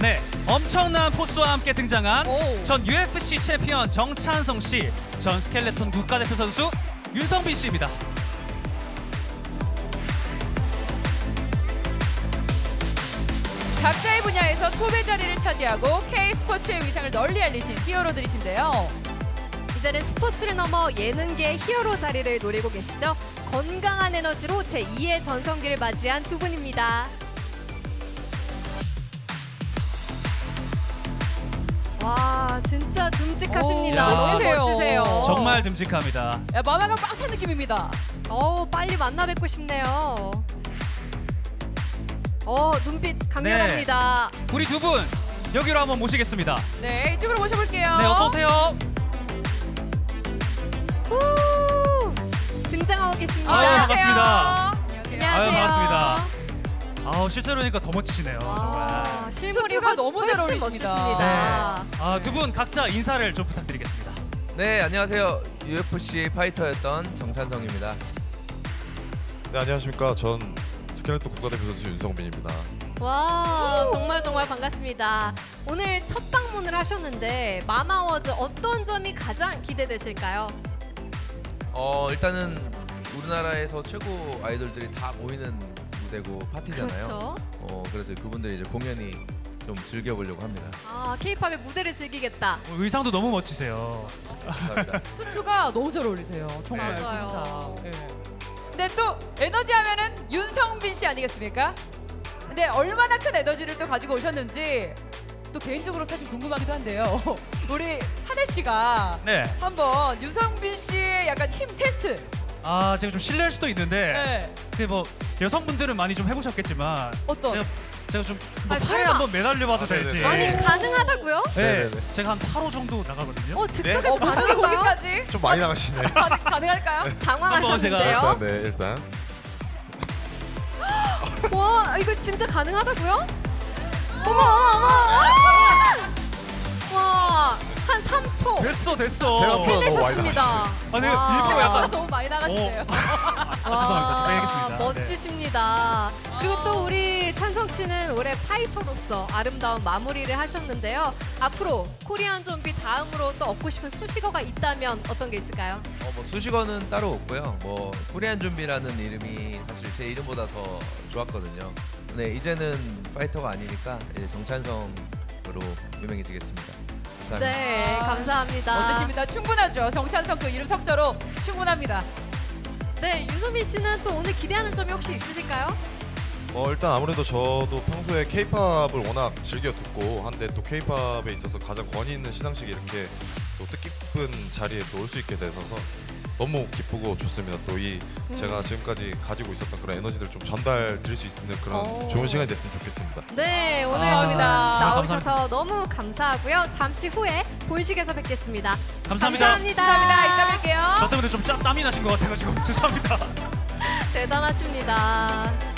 네, 엄청난 포스와 함께 등장한 오. 전 UFC 챔피언 정찬성 씨, 전 스켈레톤 국가대표 선수 윤성빈 씨입니다. 각자의 분야에서 톱의 자리를 차지하고 K 스포츠의 위상을 널리 알리신 히어로들이신데요. 이제는 스포츠를 넘어 예능계의 히어로 자리를 노리고 계시죠? 건강한 에너지로 제2의 전성기를 맞이한 두 분입니다. 와, 진짜 듬직하십니다. 오, 너무 멋지세요. 멋지세요. 정말 듬직합니다. 야, 마마가 꽉 찬 느낌입니다. 어, 빨리 만나 뵙고 싶네요. 어, 눈빛 강렬합니다. 우리 두 분 여기로 한번 모시겠습니다. 네, 이쪽으로 모셔볼게요. 네, 어서 오세요. 후! 등장하고 계십니다. 아유. 반갑습니다. 안녕하세요. 아유, 반갑습니다. 아우 실제로 보니까 더 멋지시네요. 정말. 와, 실물이 너무 잘 훨씬 어울리십니다. 멋지십니다. 아, 두 분 각자 인사를 좀 부탁드리겠습니다. 네 안녕하세요 UFC 파이터였던 정찬성입니다. 네 안녕하십니까 전 스켈레톤 국가대표 선수 윤성빈입니다. 와 정말 정말 반갑습니다. 오늘 첫 방문을 하셨는데 마마워즈 어떤 점이 가장 기대되실까요? 어 일단은 우리나라에서 최고 아이돌들이 다 모이는 무대고 파티잖아요. 그렇죠. 어 그래서 그분들이 이제 공연이 좀 즐겨보려고 합니다. 아 케이팝의 무대를 즐기겠다. 어, 의상도 너무 멋지세요. 감사합니다. 수트가 너무 잘 어울리세요. 정말 네. 맞아요. 네. 근데 또 에너지 하면은 윤성빈 씨 아니겠습니까? 근데 얼마나 큰 에너지를 또 가지고 오셨는지 또 개인적으로 사실 궁금하기도 한데요. 우리 한혜 씨가 네. 한번 윤성빈 씨의 약간 힘 테스트. 아, 제가 좀 실례할 수도 있는데 네. 그뭐 여성분들은 많이 좀 해보셨겠지만 어떤? 제가 제가 좀뭐 아니, 팔에 설마. 한번 매달려봐도 아, 될지. 네네. 아니 가능하다고요? 네, 네네네. 제가 한 8호 정도 나가거든요. 어 즉석에서 반응이 가능한가요? 거기까지 좀 많이 나가시네. 가능, 가능할까요? 당황하셨는데요. 일단 네 일단 와 이거 진짜 가능하다고요? 와한 3초 됐어, 됐어. 생각보다 너무 많이 해내셨습니다. 나가시네. 아니, 와. 일부러 약간 너무 많이 나가시네요. 아, 죄송합니다. 좀 빼겠습니다. 네. 멋지십니다. 그리고 또 우리 찬성 씨는 올해 파이터로서 아름다운 마무리를 하셨는데요. 앞으로 코리안 좀비 다음으로 또 얻고 싶은 수식어가 있다면 어떤 게 있을까요? 어 뭐 수식어는 따로 없고요. 뭐 코리안 좀비라는 이름이 사실 제 이름보다 더 좋았거든요. 네 이제는 파이터가 아니니까 이제 정찬성으로 유명해지겠습니다. 감사합니다. 네, 아, 감사합니다. 멋지십니다. 충분하죠. 정찬성 그 이름 석자로 충분합니다. 네, 윤소민 씨는 또 오늘 기대하는 점이 혹시 있으실까요? 어 일단 아무래도 저도 평소에 케이팝을 워낙 즐겨 듣고 한데 또 케이팝에 있어서 가장 권위 있는 시상식에 이렇게 또 뜻깊은 자리에 또 올 수 있게 돼서 너무 기쁘고 좋습니다. 또이 음. 제가 지금까지 가지고 있었던 그런 에너지를 좀 전달 드릴 수 있는 그런 오. 좋은 시간이 됐으면 좋겠습니다. 네, 오늘 아, 감사합니다. 나오셔서 너무 감사하고요. 잠시 후에 본식에서 뵙겠습니다. 감사합니다. 감사합니다. 감사합니다. 이따 뵐게요. 저 때문에 좀 짬, 땀이 나신 것 같아가지고 죄송합니다. 대단하십니다.